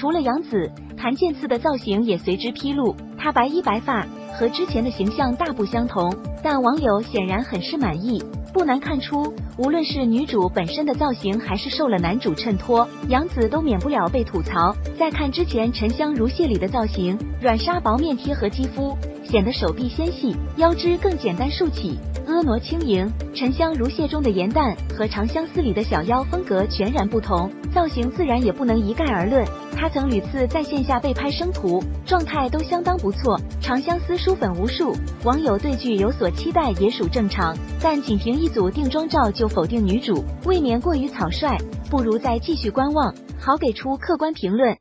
除了杨紫，谭健次的造型也随之披露，她白衣白发，和之前的形象大不相同，但网友显然很是满意。不难看出，无论是女主本身的造型，还是受了男主衬托，杨紫都免不了被吐槽。再看之前《沉香如屑》里的造型，软纱薄面贴合肌肤，显得手臂纤细，腰肢更简单竖起，婀娜轻盈。《沉香如屑》中的颜淡和《长相思》里的小妖风格全然不同，造型自然也不能一概而论。她曾屡次在线下被拍生图，状态都相当不错。《长相思》书粉无数，网友对剧有所期待也属正常，但仅凭一组定妆照就否定女主，未免过于草率，不如再继续观望，好给出客观评论。